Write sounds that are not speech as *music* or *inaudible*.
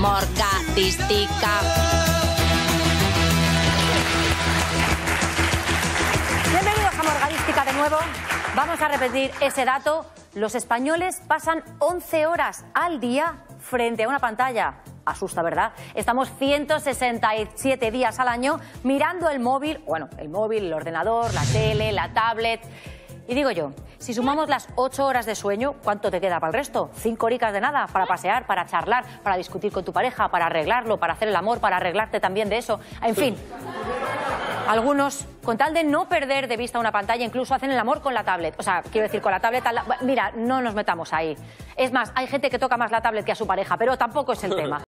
morgadística. Bienvenidos a Morgadística de nuevo. Vamos a repetir ese dato. Los españoles pasan 11 horas al día frente a una pantalla. Asusta, ¿verdad? Estamos 167 días al año mirando el móvil, bueno, el móvil, el ordenador, la tele, la tablet. Y digo yo, si sumamos las 8 horas de sueño, ¿cuánto te queda para el resto? ¿Cinco horitas de nada? Para pasear, para charlar, para discutir con tu pareja, para arreglarlo, para hacer el amor, para arreglarte también de eso. En fin, algunos, con tal de no perder de vista una pantalla, incluso hacen el amor con la tablet. O sea, quiero decir, con la tablet... la- Mira, no nos metamos ahí. Es más, hay gente que toca más la tablet que a su pareja, pero tampoco es el *laughs* tema.